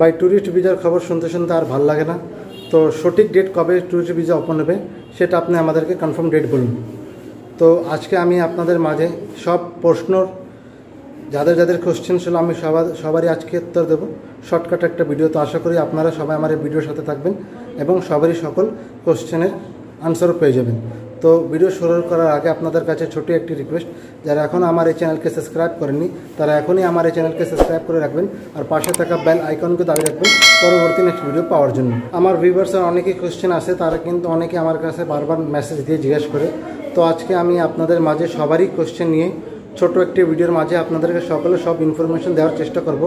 By tourist ভিসার খবর শুনতে শুনতে আর ভালো লাগে না। তো সঠিক ডেট কবে ট্যুরিস্ট ভিসা ওপেন হবে, সেটা আপনি আমাদেরকে কনফার্ম ডেট বলুন। তো আজকে আমি আপনাদের মাঝে সব প্রশ্নর, যাদের যাদের কোশ্চেন ছিল, আমি সবার, সবারই আজকে উত্তর দেবো। শর্টকাট একটা ভিডিও তো আশা করি আপনারা সবাই আমার এই ভিডিওর সাথে থাকবেন এবং সবারই সকল কোশ্চেনের আনসারও পেয়ে যাবেন। তো ভিডিও শুরু করার আগে আপনাদের কাছে ছোটো একটি রিকোয়েস্ট যারা এখন আমার এই চ্যানেলকে সাবস্ক্রাইব করেননি, তারা এখনই আমার এই চ্যানেলকে সাবস্ক্রাইব করে রাখবেন আর পাশে থাকা বেল আইকনকে দাবি রাখবেন পরবর্তী নেক্সট ভিডিও পাওয়ার জন্য। আমার ভিউয়ার্সের অনেকেই কোয়েশ্চেন আসে তারা কিন্তু অনেকে আমার কাছে বারবার মেসেজ দিয়ে জিজ্ঞেস করে। তো আজকে আমি আপনাদের মাঝে সবারই কোয়েশ্চেন নিয়ে ছোট একটি ভিডিওর মাঝে আপনাদেরকে সকলে সব ইনফরমেশন দেওয়ার চেষ্টা করব।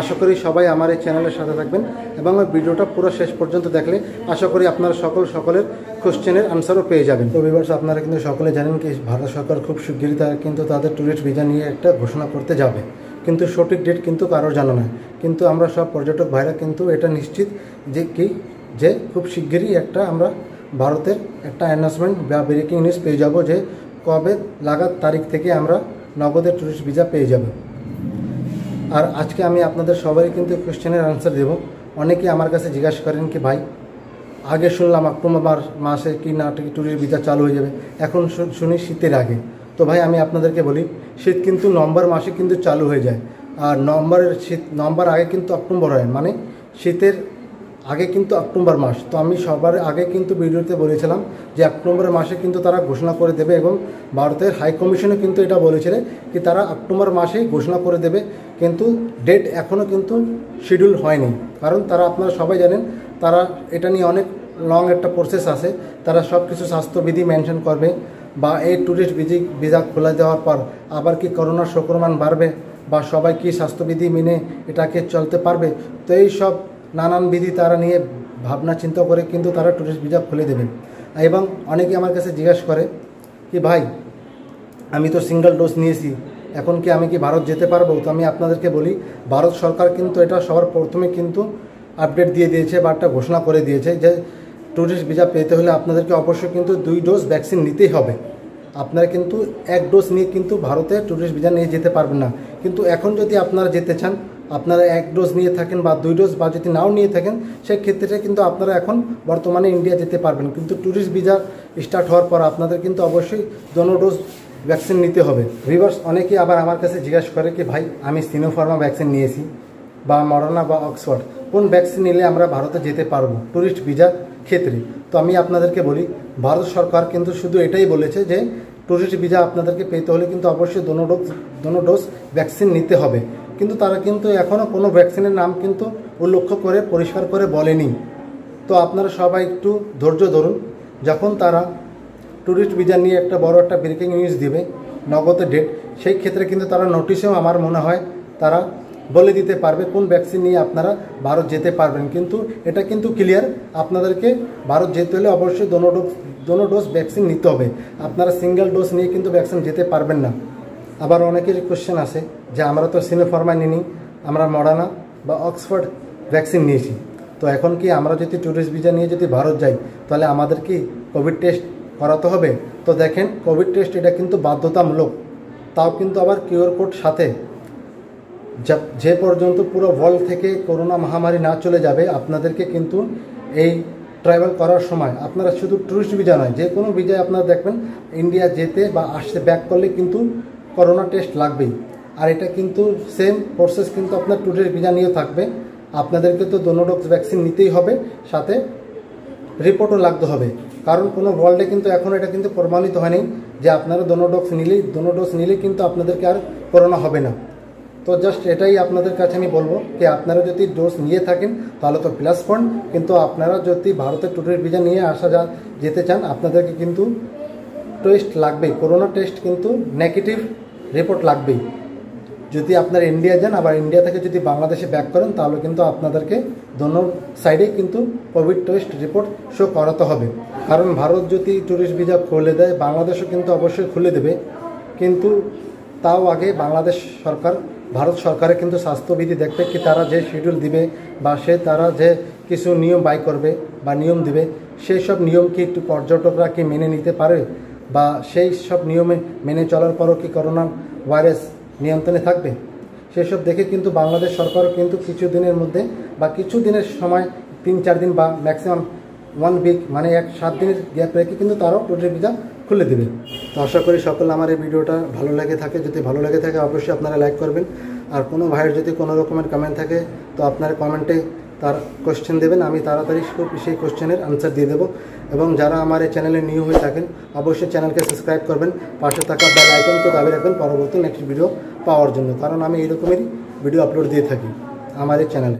আশা করি সবাই আমার এই চ্যানেলের সাথে থাকবেন এবং ওই ভিডিওটা পুরো শেষ পর্যন্ত দেখলে আশা করি আপনারা সকল সকলের কোশ্চেনের আনসারও পেয়ে যাবেন। তো ভিভার্স আপনারা কিন্তু সকলে জানেন কি ভারত সরকার খুব শিগগিরই তারা কিন্তু তাদের ট্যুরিস্ট ভিসা নিয়ে একটা ঘোষণা করতে যাবে। কিন্তু সঠিক ডেট কিন্তু কারোর জানা নয় কিন্তু আমরা সব পর্যটক ভাইরা কিন্তু এটা নিশ্চিত যে কি, যে খুব শিগগিরই একটা আমরা ভারতের একটা অ্যানাউন্সমেন্ট বা ব্রেকিং নিউজ পেয়ে যাব যে কবে, লাগাত তারিখ থেকে আমরা নগদের ট্যুরিস্ট ভিসা পেয়ে যাব। আর আজকে আমি আপনাদের সবাই কিন্তু কোশ্চেনের আনসার দেব। অনেকে আমার কাছে জিজ্ঞাসা করেন কি, ভাই, আগে শুনলাম অক্টোবর মাস- কি না ট্যুরিস্ট ভিসা চালু হয়ে যাবে? এখন শুনি শীতের আগে। তো ভাই, আমি আপনাদেরকে বলি, শীত কিন্তু নভেম্বর মাসে কিন্তু চালু হয়ে যায়। আর নভেম্বরের শীত, নভেম্বর আগে কিন্তু অক্টোবর হয়। মানে শীতের আগে কিন্তু অক্টোবর মাস। তো আমি সবার আগে কিন্তু ভিডিওতে বলেছিলাম যে অক্টোবর মাসে কিন্তু তারা ঘোষণা করে দেবে এবং ভারতের হাই কমিশনও কিন্তু এটা বলেছিলেন কি তারা অক্টোবর মাসেই ঘোষণা করে দেবে। কিন্তু ডেট এখনও কিন্তু শিডিউল হয়নি। কারণ তারা আপনারা সবাই জানেন, তারা এটা নিয়ে অনেক লং একটা প্রসেস আছে। তারা সব কিছু স্বাস্থ্যবিধি মেনশন করবে বা এই ট্যুরিস্ট ভিজি ভিসা খোলা দেওয়ার পর আবার কি করোনার সংক্রমণ বাড়বে বা সবাই কি স্বাস্থ্যবিধি মেনে এটাকে চলতে পারবে? তো এই সব নানান বিধি তারা নিয়ে ভাবনা চিন্তা করে কিন্তু তারা ট্যুরিস্ট ভিসা খুলে দেবেন এবং অনেকে আমার কাছে জিজ্ঞাসা করে কি ভাই, আমি তো সিঙ্গেল ডোজ নিয়েছি, এখন কি আমি কি ভারত যেতে পারব? তো আমি আপনাদেরকে বলি, ভারত সরকার কিন্তু এটা সবার প্রথমে কিন্তু আপডেট দিয়ে দিয়েছে বা একটা ঘোষণা করে দিয়েছে যে ট্যুরিস্ট ভিসা পেতে হলে আপনাদেরকে অবশ্যই কিন্তু দুই ডোজ ভ্যাকসিন নিতেই হবে। আপনারা কিন্তু এক ডোজ নিয়ে কিন্তু ভারতে ট্যুরিস্ট ভিসা নিয়ে যেতে পারবেন না। কিন্তু এখন যদি আপনারা যেতে চান আপনারা এক ডোজ নিয়ে থাকেন বা দুই ডোজ বা যদি নাও নিয়ে থাকেন সেই ক্ষেত্রে কিন্তু আপনারা এখন বর্তমানে ইন্ডিয়া যেতে পারবেন। কিন্তু ট্যুরিস্ট ভিসা স্টার্ট হওয়ার পর আপনাদের কিন্তু অবশ্যই দোনো ডোজ ভ্যাকসিন নিতে হবে। রিভার্স অনেকেই আবার আমার কাছে জিজ্ঞাসা করে কি, ভাই, আমি সিনোফার্মা ভ্যাকসিন নিয়েছি বা মরনা বা অক্সফোর্ড কোন ভ্যাকসিন নিলে আমরা ভারতে যেতে পারব? ট্যুরিস্ট ভিসার ক্ষেত্রে। তো আমি আপনাদেরকে বলি, ভারত সরকার কিন্তু শুধু এটাই বলেছে যে ট্যুরিস্ট ভিসা আপনাদেরকে পেতে হলে কিন্তু অবশ্যই দোনো ডোজ দোনো ডোজ ভ্যাকসিন নিতে হবে। কিন্তু তারা কিন্তু এখনও কোনো ভ্যাকসিনের নাম কিন্তু উল্লেখ করে, পরিষ্কার করে বলেনি। তো আপনারা সবাই একটু ধৈর্য ধরুন। যখন তারা ট্যুরিস্ট ভিজা নিয়ে একটা বড় একটা ব্রেকিং নিউজ দিবে, নগদ ডেট সেই ক্ষেত্রে কিন্তু তারা নোটিশেও আমার মনে হয় তারা বলে দিতে পারবে কোন ভ্যাকসিন নিয়ে আপনারা ভারত যেতে পারবেন। কিন্তু এটা কিন্তু ক্লিয়ার আপনাদেরকে ভারত যেতে হলে অবশ্যই দোনো ডোজ দোনো ডোজ ভ্যাকসিন নিতে হবে। আপনারা সিঙ্গেল ডোজ নিয়ে কিন্তু ভ্যাকসিন যেতে পারবেন না। আবার অনেকেরই কোশ্চেন আছে যে আমরা তো সিনোফার্মা নিনি আমরা মডানা বা অক্সফোর্ড ভ্যাকসিন নিয়েছি। তো এখন কি আমরা যদি ট্যুরিস্ট ভিসা নিয়ে যদি ভারত যাই, তাহলে আমাদের কি কোভিড টেস্ট করাতে হবে? তো দেখেন কোভিড টেস্ট এটা কিন্তু বাধ্যতামূলক। তাও কিন্তু আবার কিউআর কোড সাথে। যে পর্যন্ত পুরো ওয়ার্ল্ড থেকে করোনা মহামারী না চলে যাবে, আপনাদেরকে কিন্তু এই ট্রাভেল করার সময়, আপনারা শুধু ট্যুরিস্ট ভিজা নয়, যে কোনো ভিসায় আপনারা দেখবেন ইন্ডিয়া যেতে বা আসতে ব্যাক করলে কিন্তু করোনা টেস্ট লাগবেই। আর এটা কিন্তু সেম প্রসেস কিন্তু আপনার ট্যুরিস্ট ভিসা নিয়েও থাকবে। আপনাদেরকে তো ডোজ ভ্যাকসিন নিতেই হবে, সাথে রিপোর্টও লাগতে হবে। কারণ কোনো ওয়ার্ল্ডে কিন্তু এখন এটা কিন্তু প্রমাণিত হয়নি যে আপনারা ডোজ নিলেই ডোজ নিলে কিন্তু আপনাদেরকে আর করোনা হবে না। তো জাস্ট এটাই আপনাদের কাছে আমি বলব যে আপনারা যদি ডোজ নিয়ে থাকেন, তাহলে তো প্লাস পয়েন্ট কিন্তু আপনারা যদি ভারতের ট্যুরিস্ট ভিসা নিয়ে আসা যা, যেতে চান, আপনাদেরকে কিন্তু টেস্ট লাগবেই। করোনা টেস্ট কিন্তু নেগেটিভ রিপোর্ট লাগবেই। যদি আপনারা ইন্ডিয়া যান, আবার ইন্ডিয়া থেকে যদি বাংলাদেশে ব্যাক করেন, তাহলে কিন্তু আপনাদেরকে দোনো সাইডেই কিন্তু কোভিড টেস্ট রিপোর্ট শো করাতে হবে। কারণ ভারত যদি ট্যুরিস্ট ভিসা খুলে দেয়, বাংলাদেশও কিন্তু অবশ্যই খুলে দেবে। কিন্তু তাও আগে বাংলাদেশ সরকার, ভারত সরকারের কিন্তু স্বাস্থ্যবিধি দেখবে কি তারা যে শিডিউল দিবে, বা সে তারা যে কিছু নিয়ম বাই করবে বা নিয়ম দিবে, সেই সব নিয়ম কি একটু পর্যটকরা কি মেনে নিতে পারে? বা সেই সব নিয়মে মেনে চলার পরও কি করোনা ভাইরাস নিয়ন্ত্রণে থাকবে? সেসব দেখে কিন্তু বাংলাদেশ সরকারও কিন্তু কিছু দিনের মধ্যে বা কিছু দিনের সময়, তিন চার দিন বা ম্যাক্সিমাম ওয়ান উইক মানে এক সাত দিনের গ্যাপ রেখে কিন্তু তারাও ট্যুরিস্ট ভিসা খুলে দেবে। তো আশা করি সকল আমার এই ভিডিওটা ভালো লেগে থাকে। যদি ভালো লেগে থাকে, অবশ্যই আপনারা লাইক করবেন। আর কোনো ভাইয়ের যদি কোনো রকমের কমেন্ট থাকে, তো আপনারা কমেন্টে তার কোশ্চেন দেবেন, আমি তাড়াতাড়ি সেই কোশ্চেনের আনসার দিয়ে দেবো। এবং যারা আমার এই চ্যানেলে নিউ হয়ে থাকেন, অবশ্যই চ্যানেলকে সাবস্ক্রাইব করবেন। পাশে থাকা বেল আইকনকে দাবি রাখবেন, পরবর্তী নেক্সট ভিডিও পাওয়ার জন্য। কারণ আমি এই রকমেরই ভিডিও আপলোড দিয়ে থাকি, আমার এই চ্যানেলে